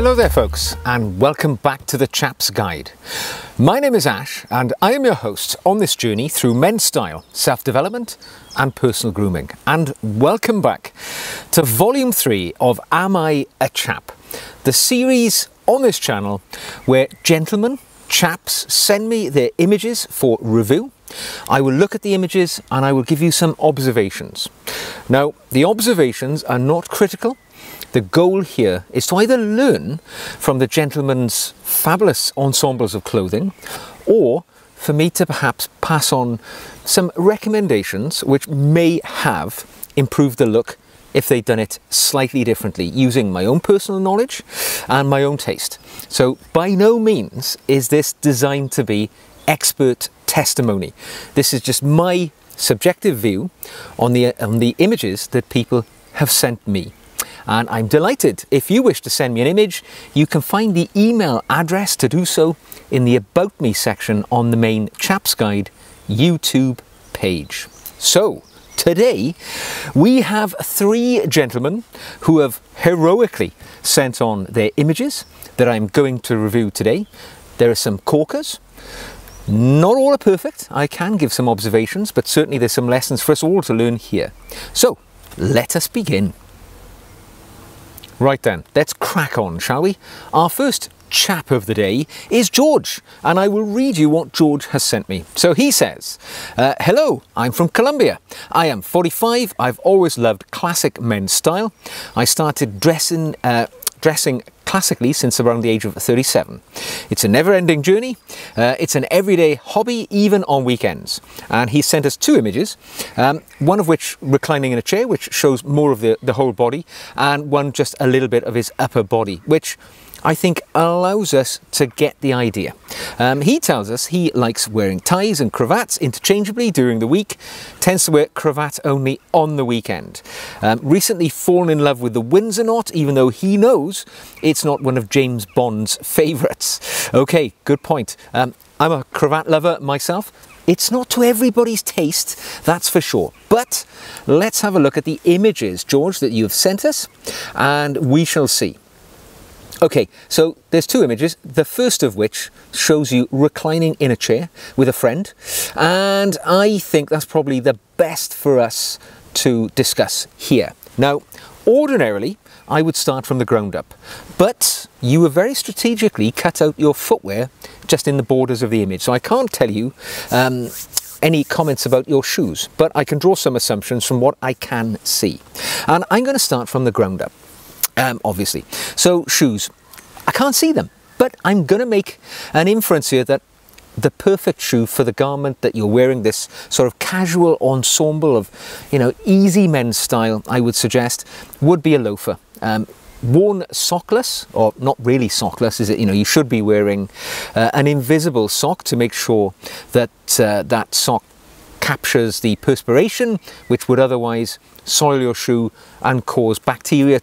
Hello there folks and welcome back to the Chaps Guide. My name is Ash and I am your host on this journey through men's style, self-development and personal grooming. And welcome back to volume 3 of Am I a Chap? The series on this channel where gentlemen, chaps send me their images for review I will look at the images and I will give you some observations. Now, the observations are not critical, the goal here is to either learn from the gentleman's fabulous ensembles of clothing or for me to perhaps pass on some recommendations which may have improved the look if they'd done it slightly differently using my own personal knowledge and my own taste. So by no means is this designed to be expert testimony. This is just my subjective view on the, on the images that people have sent me and I'm delighted. If you wish to send me an image, you can find the email address to do so in the About Me section on the main Chaps Guide YouTube page. So, today we have three gentlemen who have heroically sent on their images that I'm going to review today. There are some corkers, not all are perfect, I can give some observations, but certainly there's some lessons for us all to learn here. So, let us begin. Right then, let's crack on, shall we? Our first chap of the day is George, and I will read you what George has sent me. So he says, uh, Hello, I'm from Colombia. I am 45. I've always loved classic men's style. I started dressing, uh, dressing classically since around the age of 37. It's a never-ending journey. Uh, it's an everyday hobby, even on weekends. And he sent us two images, um, one of which reclining in a chair, which shows more of the, the whole body, and one just a little bit of his upper body, which I think allows us to get the idea. Um, he tells us he likes wearing ties and cravats interchangeably during the week, tends to wear cravat only on the weekend. Um, recently fallen in love with the Windsor knot, even though he knows it's not one of James Bond's favourites. Okay, good point. Um, I'm a cravat lover myself. It's not to everybody's taste, that's for sure. But let's have a look at the images, George, that you've sent us, and we shall see. Okay, so there's two images, the first of which shows you reclining in a chair with a friend, and I think that's probably the best for us to discuss here. Now, ordinarily, I would start from the ground up, but you have very strategically cut out your footwear just in the borders of the image, so I can't tell you um, any comments about your shoes, but I can draw some assumptions from what I can see. And I'm going to start from the ground up um, obviously. So shoes, I can't see them, but I'm going to make an inference here that the perfect shoe for the garment that you're wearing, this sort of casual ensemble of, you know, easy men's style, I would suggest, would be a loafer. Um, worn sockless, or not really sockless, is it? You know, you should be wearing uh, an invisible sock to make sure that uh, that sock captures the perspiration, which would otherwise soil your shoe and cause bacteria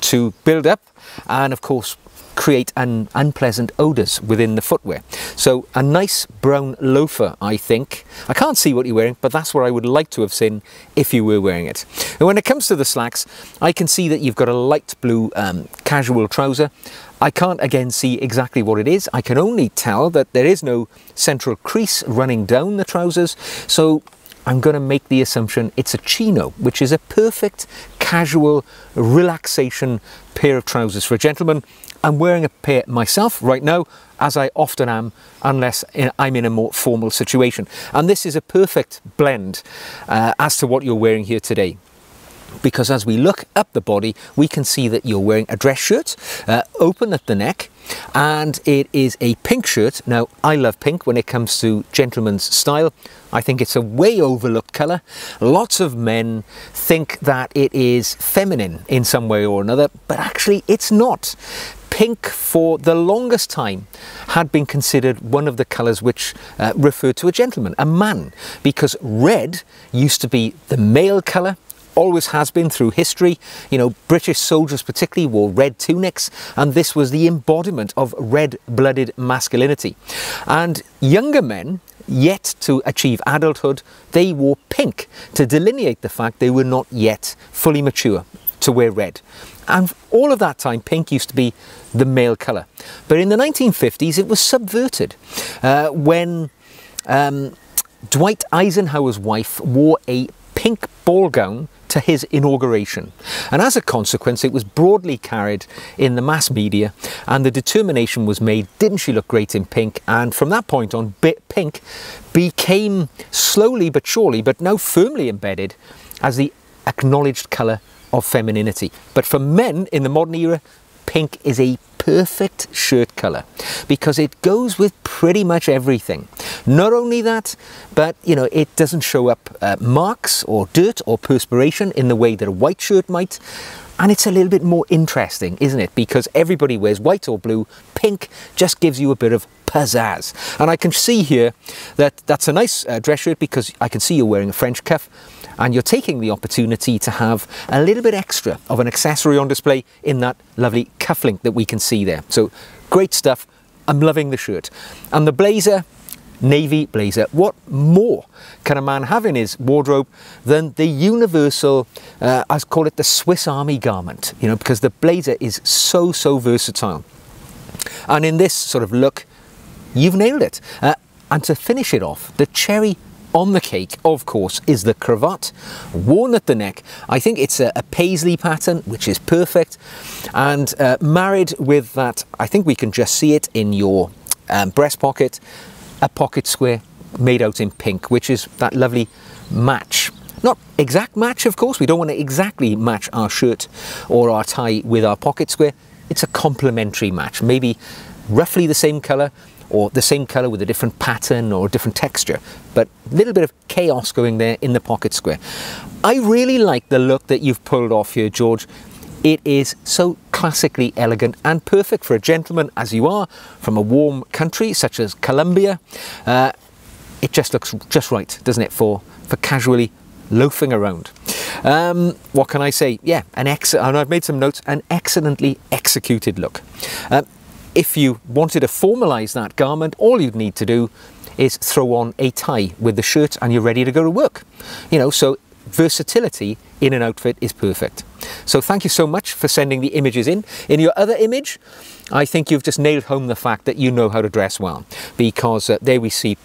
to build up and of course create an unpleasant odours within the footwear. So a nice brown loafer, I think. I can't see what you're wearing, but that's what I would like to have seen if you were wearing it. And when it comes to the slacks, I can see that you've got a light blue um, casual trouser. I can't again see exactly what it is. I can only tell that there is no central crease running down the trousers. So I'm going to make the assumption it's a chino, which is a perfect casual relaxation pair of trousers for a gentleman. I'm wearing a pair myself right now, as I often am, unless I'm in a more formal situation. And this is a perfect blend uh, as to what you're wearing here today because as we look up the body we can see that you're wearing a dress shirt uh, open at the neck and it is a pink shirt. Now I love pink when it comes to gentleman's style. I think it's a way overlooked colour lots of men think that it is feminine in some way or another but actually it's not. Pink for the longest time had been considered one of the colours which uh, referred to a gentleman, a man, because red used to be the male colour always has been through history. You know, British soldiers particularly wore red tunics, and this was the embodiment of red-blooded masculinity. And younger men yet to achieve adulthood, they wore pink to delineate the fact they were not yet fully mature. to wear red. And all of that time, pink used to be the male colour. But in the 1950s, it was subverted uh, when um, Dwight Eisenhower's wife wore a pink ball gown to his inauguration. And as a consequence, it was broadly carried in the mass media, and the determination was made didn't she look great in pink? And from that point on, pink became slowly but surely, but now firmly embedded as the acknowledged colour of femininity. But for men in the modern era, pink is a perfect shirt colour because it goes with pretty much everything. Not only that, but you know, it doesn't show up uh, marks or dirt or perspiration in the way that a white shirt might. And it's a little bit more interesting, isn't it? Because everybody wears white or blue. Pink just gives you a bit of pizzazz. And I can see here that that's a nice uh, dress shirt because I can see you're wearing a French cuff and you're taking the opportunity to have a little bit extra of an accessory on display in that lovely cufflink that we can see there. So great stuff. I'm loving the shirt. And the blazer, navy blazer. What more can a man have in his wardrobe than the universal, uh, I call it the Swiss Army garment, you know, because the blazer is so, so versatile. And in this sort of look, you've nailed it. Uh, and to finish it off, the cherry on the cake, of course, is the cravat worn at the neck. I think it's a, a paisley pattern, which is perfect. And uh, married with that, I think we can just see it in your um, breast pocket, a pocket square made out in pink, which is that lovely match. Not exact match, of course. We don't want to exactly match our shirt or our tie with our pocket square. It's a complementary match. Maybe roughly the same colour, or the same color with a different pattern or a different texture, but a little bit of chaos going there in the pocket square. I really like the look that you've pulled off here, George. It is so classically elegant and perfect for a gentleman as you are from a warm country such as Colombia. Uh, it just looks just right, doesn't it, for, for casually loafing around. Um, what can I say? Yeah, an ex and I've made some notes, an excellently executed look. Uh, if you wanted to formalise that garment, all you'd need to do is throw on a tie with the shirt and you're ready to go to work. You know, so versatility in an outfit is perfect. So thank you so much for sending the images in. In your other image, I think you've just nailed home the fact that you know how to dress well because uh, there we see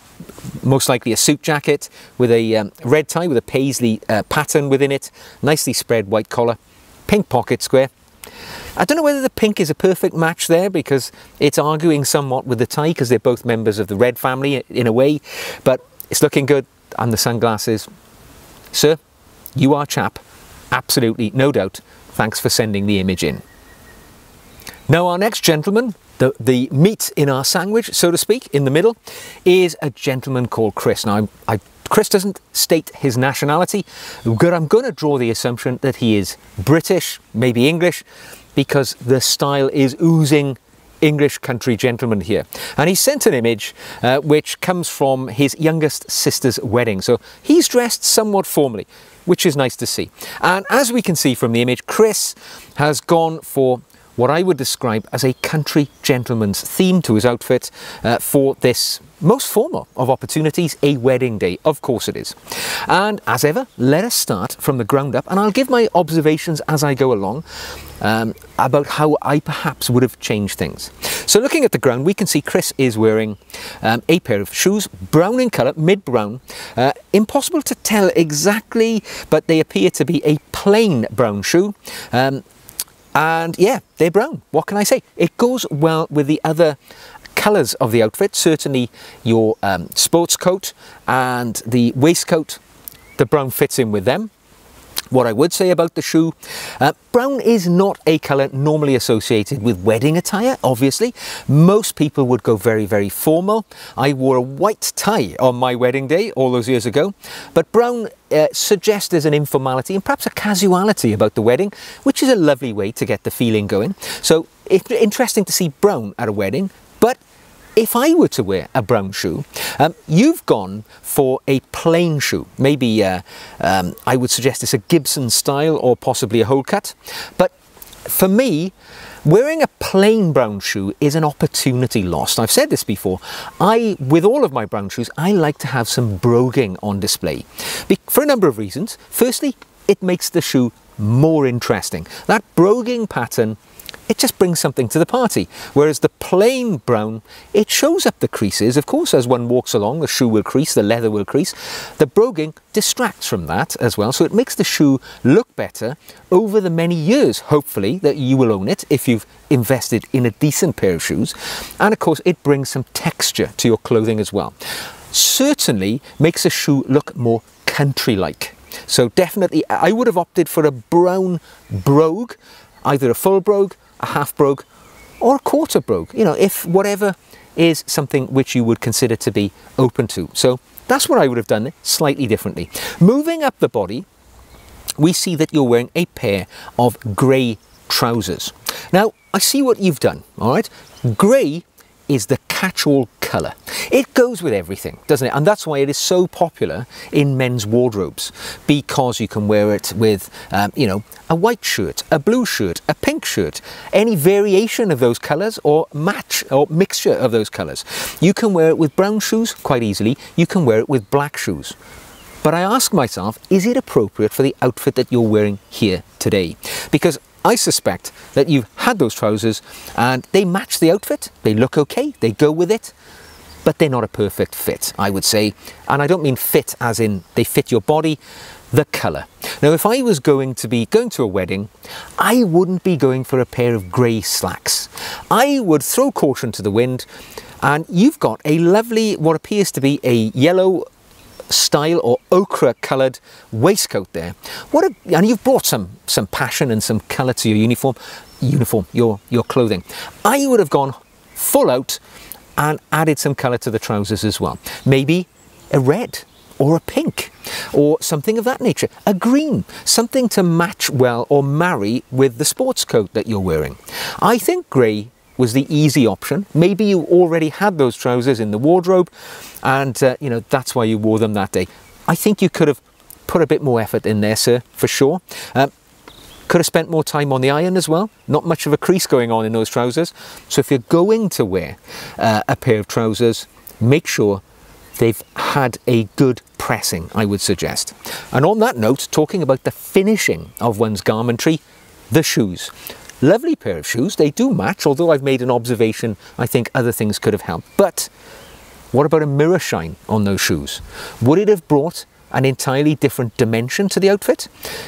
most likely a suit jacket with a um, red tie with a paisley uh, pattern within it, nicely spread white collar, pink pocket square, I don't know whether the pink is a perfect match there because it's arguing somewhat with the tie because they're both members of the red family in a way, but it's looking good. And the sunglasses. Sir, you are chap. Absolutely, no doubt. Thanks for sending the image in. Now our next gentleman, the, the meat in our sandwich, so to speak, in the middle, is a gentleman called Chris. Now, I, Chris doesn't state his nationality, but I'm going to draw the assumption that he is British, maybe English, because the style is oozing English country gentleman here. And he sent an image uh, which comes from his youngest sister's wedding. So he's dressed somewhat formally, which is nice to see. And as we can see from the image, Chris has gone for what I would describe as a country gentleman's theme to his outfit uh, for this most formal of opportunities, a wedding day. Of course it is. And as ever, let us start from the ground up and I'll give my observations as I go along um, about how I perhaps would have changed things. So looking at the ground, we can see Chris is wearing um, a pair of shoes, brown in colour, mid-brown. Uh, impossible to tell exactly, but they appear to be a plain brown shoe. Um, and yeah, they're brown. What can I say? It goes well with the other colours of the outfit. Certainly your um, sports coat and the waistcoat, the brown fits in with them. What I would say about the shoe, uh, brown is not a colour normally associated with wedding attire, obviously. Most people would go very, very formal. I wore a white tie on my wedding day all those years ago, but brown uh, suggests there's an informality and perhaps a casuality about the wedding, which is a lovely way to get the feeling going. So it's interesting to see brown at a wedding, but if I were to wear a brown shoe, um, you've gone for a plain shoe. Maybe uh, um, I would suggest it's a Gibson style or possibly a wholecut. But for me, wearing a plain brown shoe is an opportunity lost. I've said this before. I, with all of my brown shoes, I like to have some broguing on display for a number of reasons. Firstly, it makes the shoe more interesting. That broguing pattern it just brings something to the party. Whereas the plain brown, it shows up the creases. Of course, as one walks along, the shoe will crease, the leather will crease. The broguing distracts from that as well. So it makes the shoe look better over the many years, hopefully, that you will own it if you've invested in a decent pair of shoes. And of course, it brings some texture to your clothing as well. Certainly makes a shoe look more country-like. So definitely, I would have opted for a brown brogue, either a full brogue a half brogue or a quarter brogue, you know, if whatever is something which you would consider to be open to. So that's what I would have done slightly differently. Moving up the body, we see that you're wearing a pair of grey trousers. Now, I see what you've done, all right? Grey is the catch-all colour. It goes with everything, doesn't it? And that's why it is so popular in men's wardrobes because you can wear it with, um, you know, a white shirt, a blue shirt, a pink shirt, any variation of those colours or match or mixture of those colours. You can wear it with brown shoes quite easily. You can wear it with black shoes. But I ask myself, is it appropriate for the outfit that you're wearing here today? Because I suspect that you've had those trousers and they match the outfit, they look okay, they go with it, but they're not a perfect fit, I would say. And I don't mean fit as in they fit your body, the colour. Now, if I was going to be going to a wedding, I wouldn't be going for a pair of grey slacks. I would throw caution to the wind and you've got a lovely, what appears to be a yellow style or ochre coloured waistcoat there. What a, and you've brought some some passion and some colour to your uniform, uniform, your your clothing. I would have gone full out and added some colour to the trousers as well. Maybe a red or a pink or something of that nature. A green, something to match well or marry with the sports coat that you're wearing. I think grey was the easy option. Maybe you already had those trousers in the wardrobe and uh, you know that's why you wore them that day. I think you could have put a bit more effort in there, sir, for sure. Um, could have spent more time on the iron as well. Not much of a crease going on in those trousers. So if you're going to wear uh, a pair of trousers, make sure they've had a good pressing, I would suggest. And on that note, talking about the finishing of one's garmentry, the shoes. Lovely pair of shoes, they do match, although I've made an observation, I think other things could have helped. But what about a mirror shine on those shoes? Would it have brought an entirely different dimension to the outfit?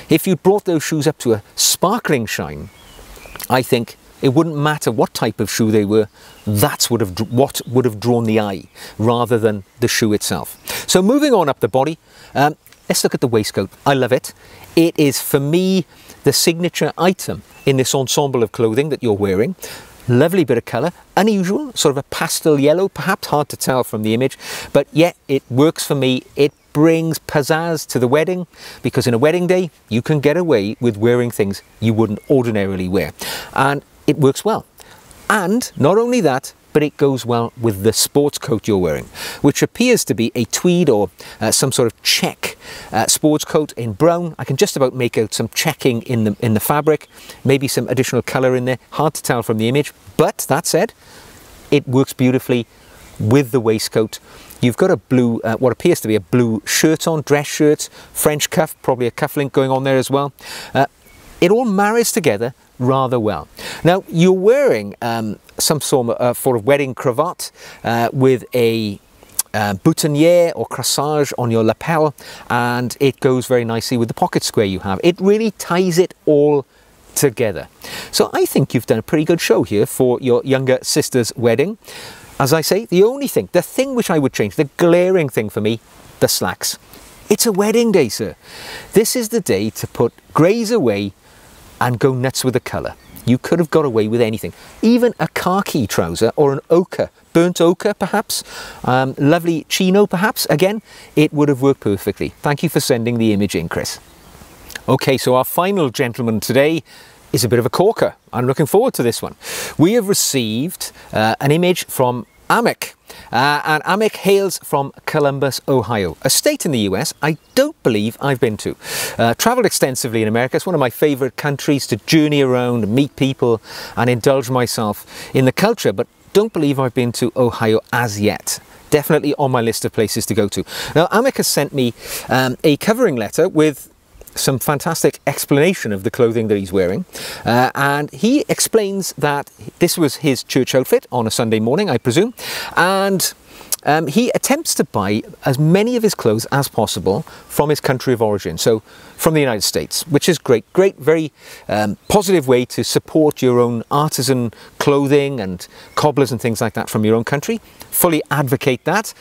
If you brought those shoes up to a sparkling shine, I think it wouldn't matter what type of shoe they were, that's would have, what would have drawn the eye rather than the shoe itself. So moving on up the body, um, let's look at the waistcoat. I love it. It is, for me, the signature item in this ensemble of clothing that you're wearing. Lovely bit of colour, unusual, sort of a pastel yellow, perhaps hard to tell from the image, but yet it works for me. It brings pizzazz to the wedding because in a wedding day, you can get away with wearing things you wouldn't ordinarily wear. And it works well. And not only that, but it goes well with the sports coat you're wearing, which appears to be a tweed or uh, some sort of check uh, sports coat in brown. I can just about make out some checking in the, in the fabric, maybe some additional colour in there. Hard to tell from the image, but that said, it works beautifully with the waistcoat. You've got a blue, uh, what appears to be a blue shirt on, dress shirt, French cuff, probably a cufflink going on there as well. Uh, it all marries together rather well. Now you're wearing um, some sort of, uh, sort of wedding cravat uh, with a uh, boutonniere or corsage on your lapel and it goes very nicely with the pocket square you have. It really ties it all together. So I think you've done a pretty good show here for your younger sister's wedding. As I say, the only thing, the thing which I would change, the glaring thing for me, the slacks. It's a wedding day, sir. This is the day to put greys away and go nuts with the colour. You could have got away with anything, even a khaki trouser or an ochre, burnt ochre perhaps, um, lovely chino perhaps. Again, it would have worked perfectly. Thank you for sending the image in, Chris. Okay, so our final gentleman today is a bit of a corker. I'm looking forward to this one. We have received uh, an image from Amek. Uh, and Amek hails from Columbus, Ohio, a state in the US I don't believe I've been to. Uh, traveled extensively in America. It's one of my favorite countries to journey around, meet people, and indulge myself in the culture, but don't believe I've been to Ohio as yet definitely on my list of places to go to. Now, Amek has sent me um, a covering letter with some fantastic explanation of the clothing that he's wearing. Uh, and he explains that this was his church outfit on a Sunday morning, I presume. And um, he attempts to buy as many of his clothes as possible from his country of origin, so from the United States, which is great, great, very um, positive way to support your own artisan clothing and cobblers and things like that from your own country. Fully advocate that.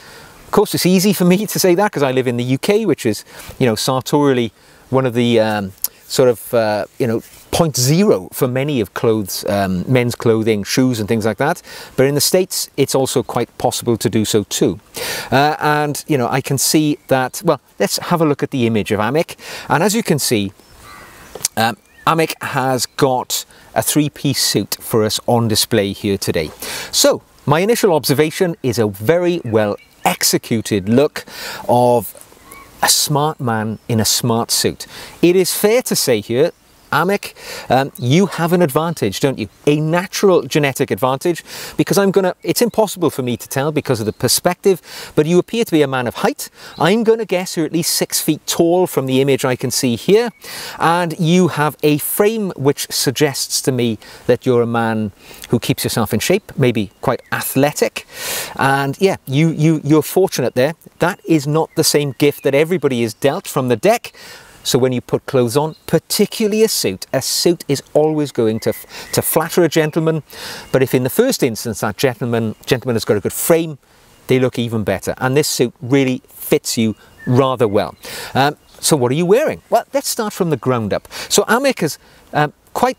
Of course, it's easy for me to say that because I live in the UK, which is, you know, sartorially one of the um, sort of, uh, you know, point zero for many of clothes, um, men's clothing, shoes and things like that. But in the States, it's also quite possible to do so too. Uh, and, you know, I can see that, well, let's have a look at the image of Amick. And as you can see, um, Amick has got a three-piece suit for us on display here today. So, my initial observation is a very well executed look of a smart man in a smart suit. It is fair to say here Amick, um, you have an advantage, don't you? A natural genetic advantage because I'm going to, it's impossible for me to tell because of the perspective, but you appear to be a man of height. I'm going to guess you're at least six feet tall from the image I can see here. And you have a frame which suggests to me that you're a man who keeps yourself in shape, maybe quite athletic. And yeah, you, you, you're fortunate there. That is not the same gift that everybody is dealt from the deck. So when you put clothes on, particularly a suit, a suit is always going to, to flatter a gentleman. But if in the first instance that gentleman, gentleman has got a good frame, they look even better. And this suit really fits you rather well. Um, so what are you wearing? Well, let's start from the ground up. So Amick has um, quite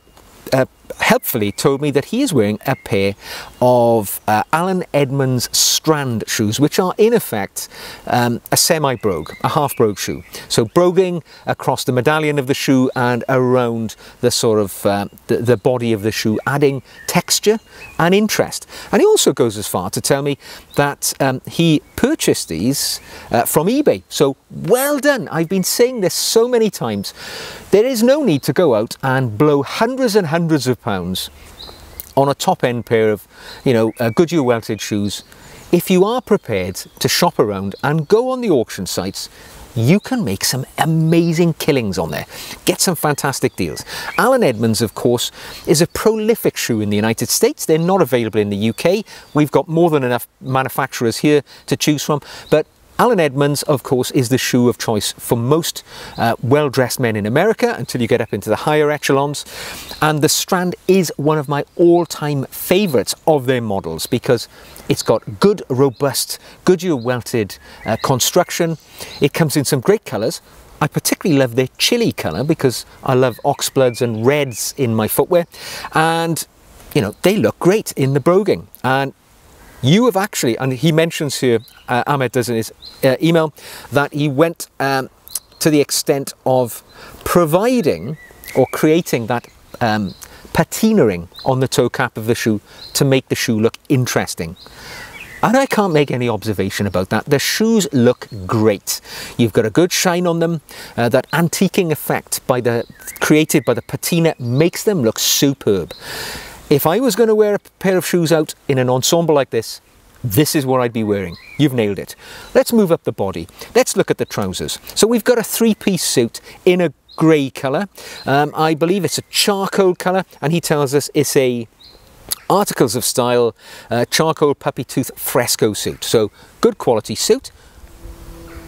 uh, helpfully told me that he is wearing a pair of uh, Allen Edmonds Strand shoes, which are in effect um, a semi-brogue, a half-brogue shoe. So broguing across the medallion of the shoe and around the sort of uh, the, the body of the shoe, adding texture and interest. And he also goes as far to tell me that um, he purchased these uh, from eBay. So well done. I've been saying this so many times. There is no need to go out and blow hundreds and hundreds of pounds on a top end pair of, you know, uh, Goodyear welted shoes. If you are prepared to shop around and go on the auction sites, you can make some amazing killings on there. Get some fantastic deals. Allen Edmonds, of course, is a prolific shoe in the United States. They're not available in the UK. We've got more than enough manufacturers here to choose from, but Allen Edmonds, of course, is the shoe of choice for most uh, well-dressed men in America until you get up into the higher echelons. And the Strand is one of my all-time favourites of their models because it's got good, robust, Goodyear welted uh, construction. It comes in some great colours. I particularly love their chili colour because I love oxbloods and reds in my footwear. And, you know, they look great in the broguing. And you have actually, and he mentions here, uh, Ahmed does in his uh, email, that he went um, to the extent of providing or creating that um, on the toe cap of the shoe to make the shoe look interesting. And I can't make any observation about that. The shoes look great. You've got a good shine on them. Uh, that antiquing effect by the created by the patina makes them look superb. If I was going to wear a pair of shoes out in an ensemble like this, this is what I'd be wearing. You've nailed it. Let's move up the body. Let's look at the trousers. So we've got a three-piece suit in a grey colour. Um, I believe it's a charcoal colour and he tells us it's a Articles of Style uh, charcoal puppy tooth fresco suit. So good quality suit.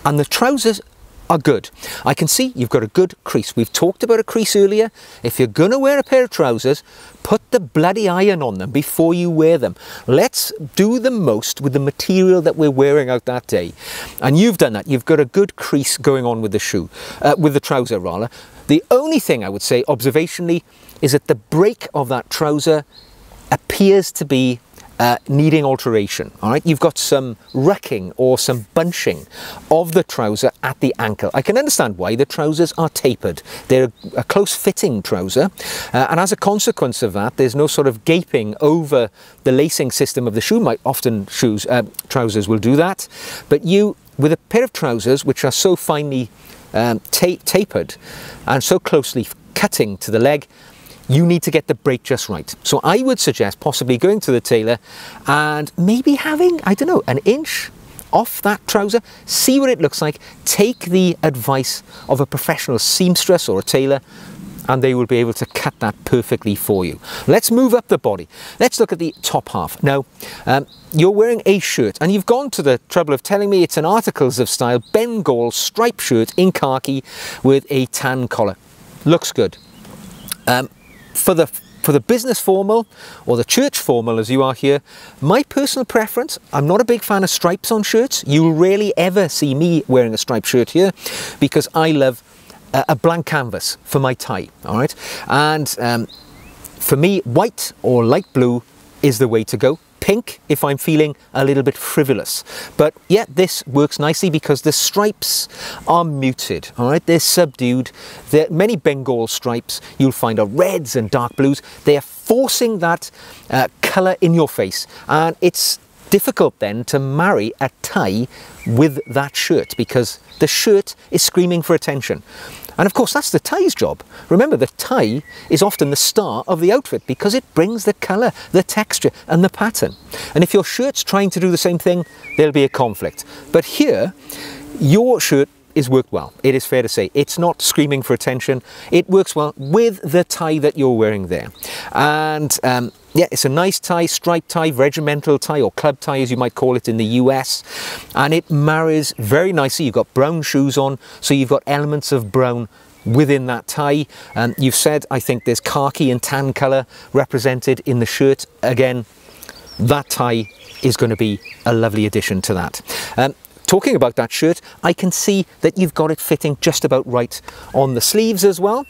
And the trousers are good. I can see you've got a good crease. We've talked about a crease earlier. If you're going to wear a pair of trousers, put the bloody iron on them before you wear them. Let's do the most with the material that we're wearing out that day. And you've done that. You've got a good crease going on with the shoe, uh, with the trouser rather. The only thing I would say observationally is that the break of that trouser appears to be uh, needing alteration. All right, you've got some rucking or some bunching of the trouser at the ankle. I can understand why the trousers are tapered. They're a close fitting trouser, uh, and as a consequence of that, there's no sort of gaping over the lacing system of the shoe. Might often shoes uh, trousers will do that, but you with a pair of trousers which are so finely um, ta tapered and so closely cutting to the leg you need to get the break just right. So I would suggest possibly going to the tailor and maybe having, I don't know, an inch off that trouser, see what it looks like, take the advice of a professional seamstress or a tailor, and they will be able to cut that perfectly for you. Let's move up the body. Let's look at the top half. Now, um, you're wearing a shirt and you've gone to the trouble of telling me it's an Articles of Style Bengal striped shirt in khaki with a tan collar. Looks good. Um, for the for the business formal or the church formal as you are here, my personal preference, I'm not a big fan of stripes on shirts. You'll rarely ever see me wearing a striped shirt here because I love a blank canvas for my tie, all right? And um, for me, white or light blue is the way to go pink if I'm feeling a little bit frivolous. But yeah, this works nicely because the stripes are muted, all right? They're subdued. There many Bengal stripes you'll find are reds and dark blues. They are forcing that uh, colour in your face and it's difficult then to marry a tie with that shirt because the shirt is screaming for attention. And of course, that's the tie's job. Remember, the tie is often the star of the outfit because it brings the colour, the texture, and the pattern. And if your shirt's trying to do the same thing, there'll be a conflict. But here, your shirt is worked well. It is fair to say. It's not screaming for attention. It works well with the tie that you're wearing there. And um, yeah, it's a nice tie, striped tie, regimental tie, or club tie as you might call it in the US. And it marries very nicely. You've got brown shoes on, so you've got elements of brown within that tie. And you've said, I think there's khaki and tan colour represented in the shirt. Again, that tie is going to be a lovely addition to that. Um, Talking about that shirt, I can see that you've got it fitting just about right on the sleeves as well.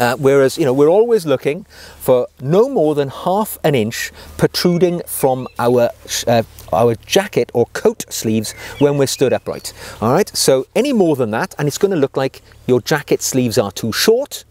Uh, whereas, you know, we're always looking for no more than half an inch protruding from our uh, our jacket or coat sleeves when we're stood upright. All right, so any more than that, and it's going to look like your jacket sleeves are too short.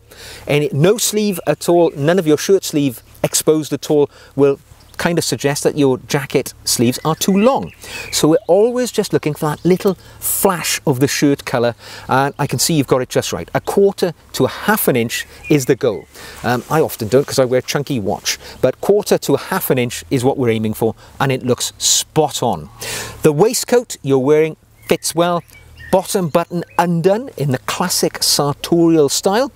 And no sleeve at all, none of your shirt sleeve exposed at all will kind of suggests that your jacket sleeves are too long. So we're always just looking for that little flash of the shirt colour and I can see you've got it just right. A quarter to a half an inch is the goal. Um, I often don't because I wear chunky watch, but quarter to a half an inch is what we're aiming for and it looks spot on. The waistcoat you're wearing fits well, bottom button undone in the classic sartorial style.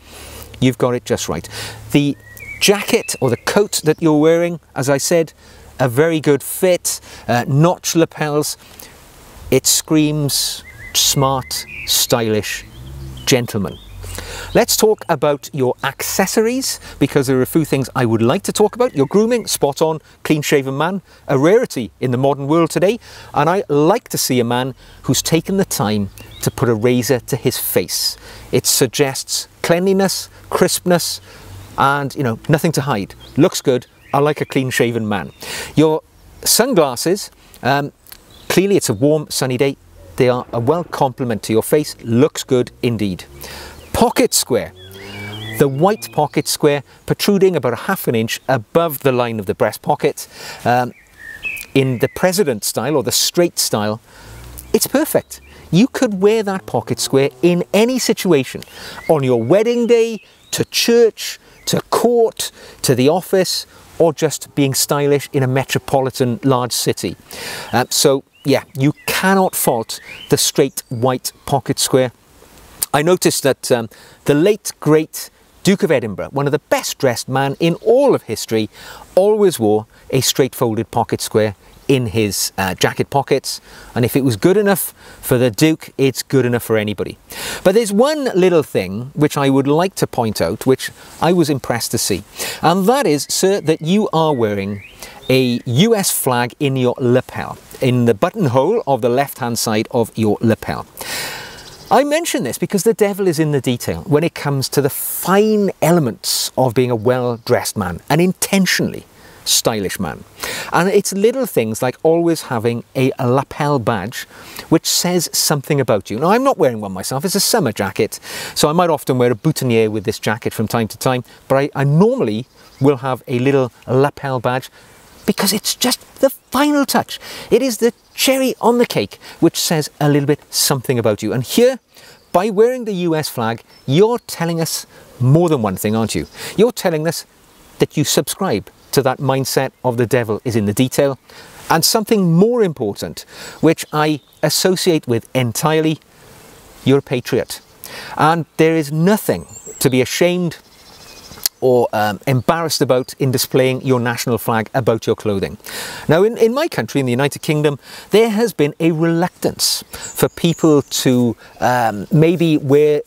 You've got it just right. The jacket or the coat that you're wearing, as I said, a very good fit, uh, notch lapels. It screams smart, stylish, gentleman. Let's talk about your accessories because there are a few things I would like to talk about. Your grooming, spot on, clean shaven man, a rarity in the modern world today. And I like to see a man who's taken the time to put a razor to his face. It suggests cleanliness, crispness, and you know, nothing to hide. Looks good. I like a clean shaven man. Your sunglasses, um, clearly it's a warm sunny day. They are a well complement to your face. Looks good indeed. Pocket square. The white pocket square protruding about a half an inch above the line of the breast pocket. Um, in the president style or the straight style, it's perfect. You could wear that pocket square in any situation. On your wedding day, to church, to court, to the office, or just being stylish in a metropolitan large city. Uh, so yeah, you cannot fault the straight white pocket square. I noticed that um, the late great Duke of Edinburgh, one of the best dressed men in all of history, always wore a straight folded pocket square in his uh, jacket pockets. And if it was good enough for the Duke, it's good enough for anybody. But there's one little thing which I would like to point out, which I was impressed to see. And that is, sir, that you are wearing a US flag in your lapel, in the buttonhole of the left-hand side of your lapel. I mention this because the devil is in the detail when it comes to the fine elements of being a well-dressed man, and intentionally stylish man. And it's little things like always having a lapel badge which says something about you. Now, I'm not wearing one myself, it's a summer jacket, so I might often wear a boutonniere with this jacket from time to time, but I, I normally will have a little lapel badge because it's just the final touch. It is the cherry on the cake which says a little bit something about you. And here, by wearing the US flag, you're telling us more than one thing, aren't you? You're telling us that you subscribe to that mindset of the devil is in the detail and something more important, which I associate with entirely, you're a patriot. And there is nothing to be ashamed or um, embarrassed about in displaying your national flag about your clothing. Now, in, in my country, in the United Kingdom, there has been a reluctance for people to um, maybe wear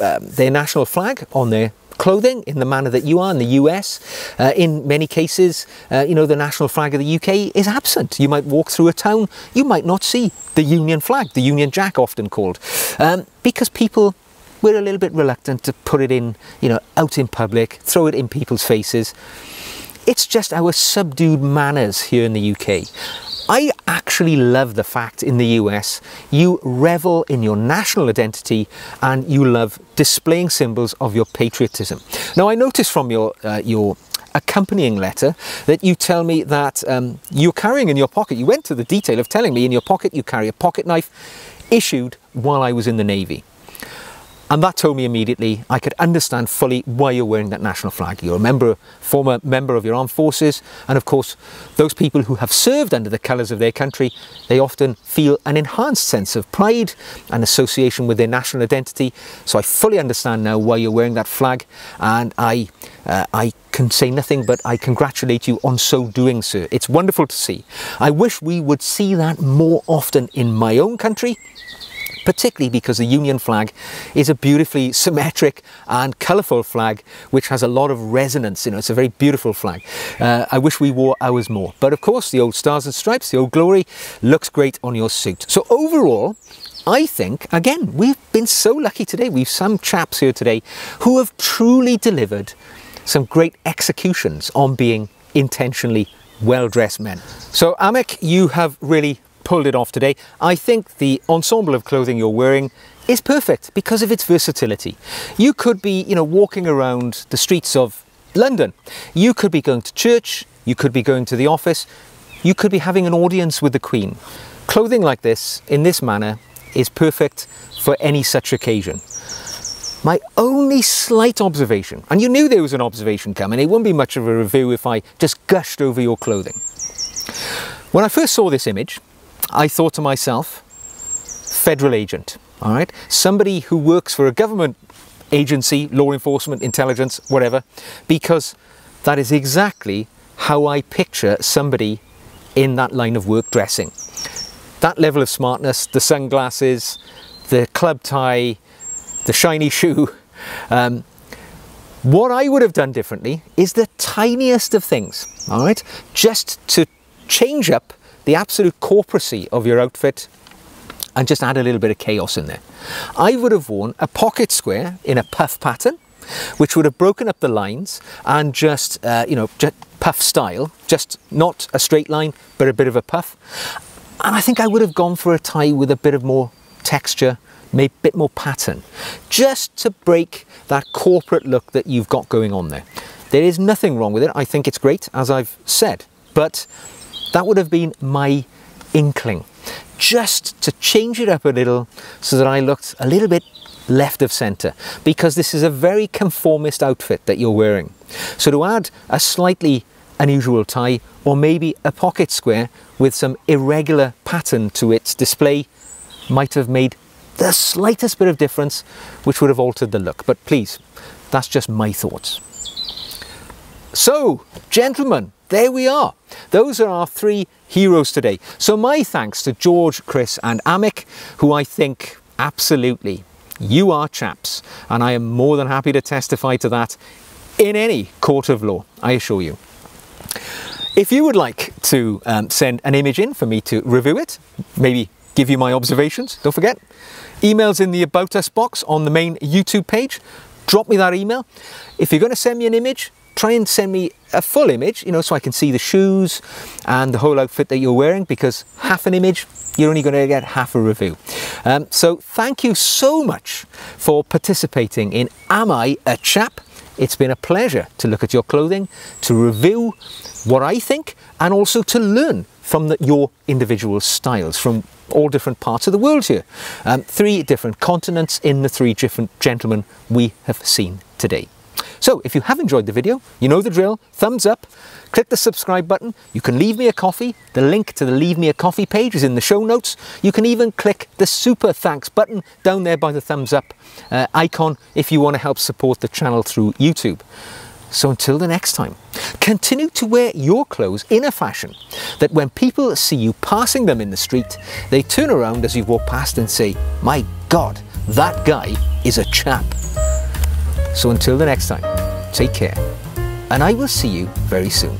um, their national flag on their clothing in the manner that you are in the US. Uh, in many cases, uh, you know, the national flag of the UK is absent. You might walk through a town, you might not see the Union flag, the Union Jack often called, um, because people we're a little bit reluctant to put it in, you know, out in public, throw it in people's faces. It's just our subdued manners here in the UK. I actually love the fact in the US you revel in your national identity and you love displaying symbols of your patriotism. Now I notice from your uh, your accompanying letter that you tell me that um, you're carrying in your pocket, you went to the detail of telling me in your pocket you carry a pocket knife issued while I was in the Navy. And that told me immediately I could understand fully why you're wearing that national flag. You're a member, former member of your armed forces, and of course, those people who have served under the colours of their country, they often feel an enhanced sense of pride and association with their national identity. So I fully understand now why you're wearing that flag, and I, uh, I can say nothing but I congratulate you on so doing, sir. It's wonderful to see. I wish we would see that more often in my own country particularly because the Union flag is a beautifully symmetric and colourful flag which has a lot of resonance, you know, it's a very beautiful flag. Uh, I wish we wore ours more. But of course, the old Stars and Stripes, the old glory, looks great on your suit. So overall, I think, again, we've been so lucky today. We've some chaps here today who have truly delivered some great executions on being intentionally well-dressed men. So Amek, you have really pulled it off today. I think the ensemble of clothing you're wearing is perfect because of its versatility. You could be, you know, walking around the streets of London. You could be going to church, you could be going to the office, you could be having an audience with the Queen. Clothing like this, in this manner, is perfect for any such occasion. My only slight observation, and you knew there was an observation coming, it wouldn't be much of a review if I just gushed over your clothing. When I first saw this image, I thought to myself, federal agent, all right? Somebody who works for a government agency, law enforcement, intelligence, whatever, because that is exactly how I picture somebody in that line of work dressing. That level of smartness, the sunglasses, the club tie, the shiny shoe. Um, what I would have done differently is the tiniest of things, all right? Just to change up the absolute corporacy of your outfit and just add a little bit of chaos in there. I would have worn a pocket square in a puff pattern, which would have broken up the lines and just, uh, you know, just puff style, just not a straight line, but a bit of a puff. And I think I would have gone for a tie with a bit of more texture, maybe a bit more pattern, just to break that corporate look that you've got going on there. There is nothing wrong with it. I think it's great, as I've said, but that would have been my inkling, just to change it up a little so that I looked a little bit left of centre because this is a very conformist outfit that you're wearing. So to add a slightly unusual tie or maybe a pocket square with some irregular pattern to its display might have made the slightest bit of difference which would have altered the look. But please, that's just my thoughts. So, gentlemen, there we are. Those are our three heroes today. So my thanks to George, Chris and Amek, who I think absolutely you are chaps. And I am more than happy to testify to that in any court of law, I assure you. If you would like to um, send an image in for me to review it, maybe give you my observations, don't forget, emails in the About Us box on the main YouTube page. Drop me that email. If you're going to send me an image, try and send me a full image, you know, so I can see the shoes and the whole outfit that you're wearing because half an image, you're only going to get half a review. Um, so thank you so much for participating in Am I a Chap? It's been a pleasure to look at your clothing, to review what I think, and also to learn from the, your individual styles from all different parts of the world here. Um, three different continents in the three different gentlemen we have seen today. So if you have enjoyed the video, you know the drill, thumbs up, click the subscribe button, you can leave me a coffee, the link to the leave me a coffee page is in the show notes, you can even click the super thanks button down there by the thumbs up uh, icon if you want to help support the channel through YouTube. So until the next time, continue to wear your clothes in a fashion that when people see you passing them in the street, they turn around as you walk past and say, my God, that guy is a chap. So until the next time, take care, and I will see you very soon.